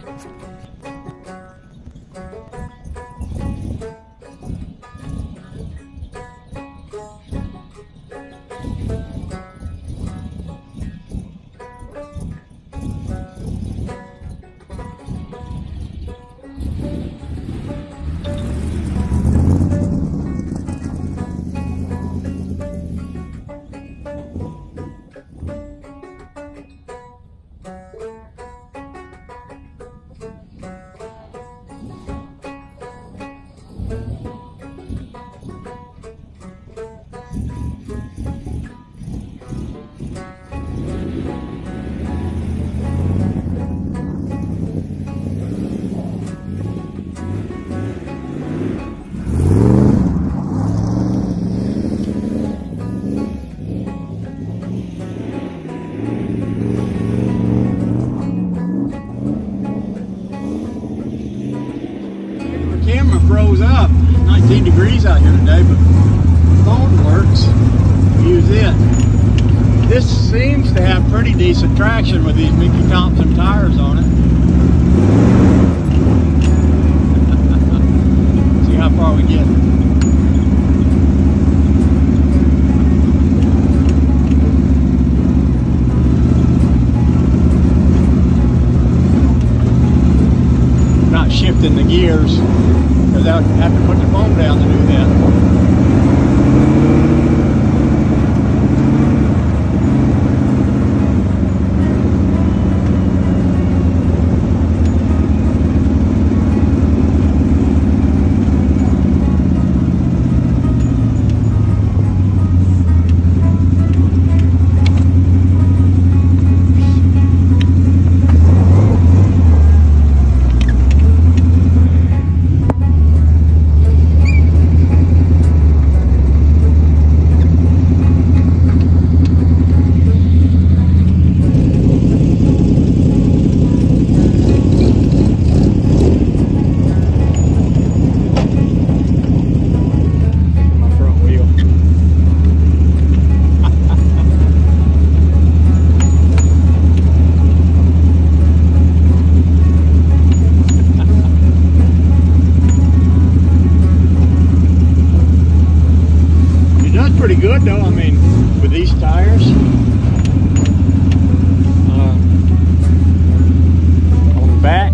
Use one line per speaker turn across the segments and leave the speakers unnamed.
camera froze up. 19 degrees out here today, but phone works. Use it. This seems to have pretty decent traction with these Mickey Thompson tires on it. See how far we get. Not shifting the gears I have to put the phone down to do that. Good though, I mean, with these tires. Uh, on the back.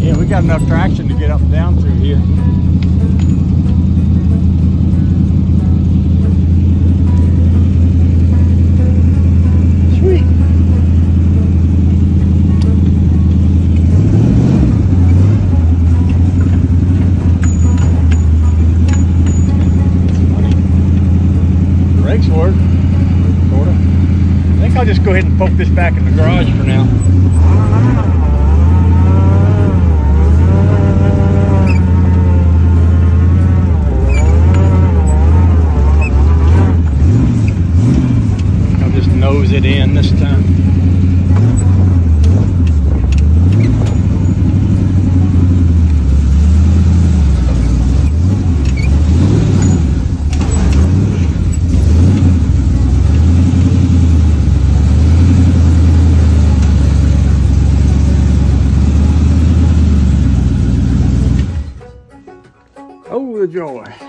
Yeah, we got enough traction to get up and down through here. Brakes work, sorta. I think I'll just go ahead and poke this back in the garage for now. I'll just nose it in this time. Oh, the joy.